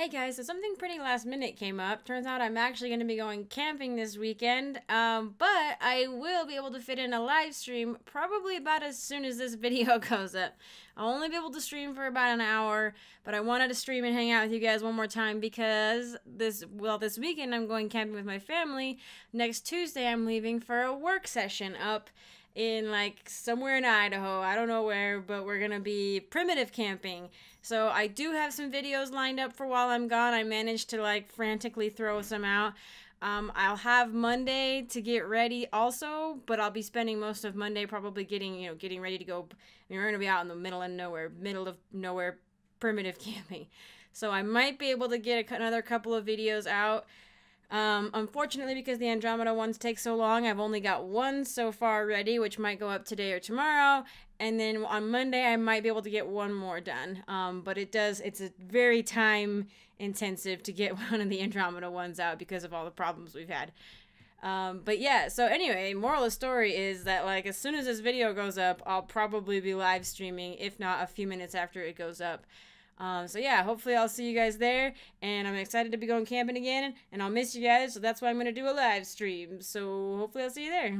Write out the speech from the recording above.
Hey guys, so something pretty last minute came up. Turns out I'm actually going to be going camping this weekend, um, but I will be able to fit in a live stream probably about as soon as this video goes up. I'll only be able to stream for about an hour, but I wanted to stream and hang out with you guys one more time because this, well, this weekend I'm going camping with my family. Next Tuesday I'm leaving for a work session up in like somewhere in Idaho. I don't know where, but we're going to be primitive camping. So I do have some videos lined up for while I'm gone. I managed to like frantically throw some out. Um, I'll have Monday to get ready also, but I'll be spending most of Monday probably getting, you know, getting ready to go. I mean, we're going to be out in the middle of nowhere, middle of nowhere primitive camping. So I might be able to get another couple of videos out. Um, unfortunately, because the Andromeda ones take so long, I've only got one so far ready, which might go up today or tomorrow. And then on Monday, I might be able to get one more done. Um, but it does, it's a very time intensive to get one of the Andromeda ones out because of all the problems we've had. Um, but yeah, so anyway, moral of the story is that like as soon as this video goes up, I'll probably be live streaming, if not a few minutes after it goes up. Um, so yeah, hopefully I'll see you guys there, and I'm excited to be going camping again, and I'll miss you guys, so that's why I'm gonna do a live stream. So hopefully I'll see you there.